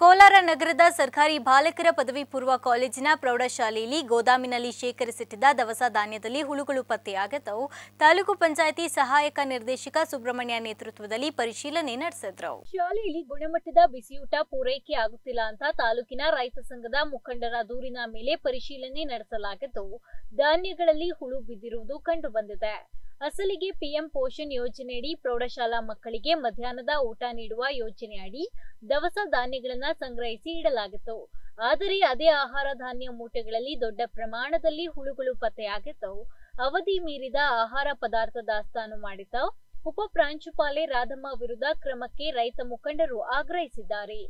ಕೋಲಾರ ನಗರದ ಸರ್ಕಾರಿ ಬಾಲಕರ ಪದವಿ ಪೂರ್ವ ಕಾಲೇಜಿನ ಪ್ರೌಢಶಾಲೆಯಲ್ಲಿ ಗೋದಾಮಿನಲ್ಲಿ ಶೇಖರಿಸಿಟ್ಟಿದ್ದ ದವಸ ಧಾನ್ಯದಲ್ಲಿ ಹುಳುಗಳು ಪತ್ತೆಯಾಗಿದ್ದವು. ತಾಲೂಕು ಪಂಚಾಯಿತಿ ಸಹಾಯಕ ನಿರ್ದೇಶಕ ಸುಬ್ರಹ್ಮಣ್ಯ ನೇತೃತ್ವದಲ್ಲಿ ಪರಿಶೀಲನೆ ನಡೆಸಿದ್ರು. ಶಾಲೆಯಲ್ಲಿ ಗುಣಮಟ್ಟದ ಬಿಸಿಯೂಟ ಪೂರೈಕೆ ಆಗುತ್ತಿಲ್ಲ ಅಂತ ತಾಲೂಕಿನ ರೈತ ಸಂಘದ ಮುಖಂಡರ ದೂರಿನ ಮೇಲೆ ಪರಿಶೀಲನೆ ನಡೆಸಲಾಗಿದ್ದು, ಧಾನ್ಯಗಳಲ್ಲಿ ಹುಳು ಬಿದ್ದಿರುವುದು ಕಂಡುಬಂದಿದೆ ಅಸಲಿಗೆ ಪಿಎಂ ಪೋಷಣ್ ಯೋಜನೆಯಡಿ ಪ್ರೌಢಶಾಲಾ ಮಕ್ಕಳಿಗೆ ಮಧ್ಯಾಹ್ನದ ಊಟ ನೀಡುವ ಯೋಜನೆಯಡಿ ದವಸ ಧಾನ್ಯಗಳನ್ನು ಸಂಗ್ರಹಿಸಿ ಇಡಲಾಗಿತ್ತು. ಆದರೆ ಅದೇ ಆಹಾರ ಧಾನ್ಯ ಮೂಟೆಗಳಲ್ಲಿ ದೊಡ್ಡ ಪ್ರಮಾಣದಲ್ಲಿ ಹುಳುಗಳು ಪತ್ತೆಯಾಗಿದ್ದವು ಅವಧಿ ಮೀರಿದ ಆಹಾರ ಪದಾರ್ಥ ದಾಸ್ತಾನು ಮಾಡಿದ್ದ ಉಪ ಪ್ರಾಂಶುಪಾಲೆ ರಾಧಮ್ಮ ವಿರುದ್ಧ ಕ್ರಮಕ್ಕೆ ರೈತ ಮುಖಂಡರು ಆಗ್ರಹಿಸಿದ್ದಾರೆ.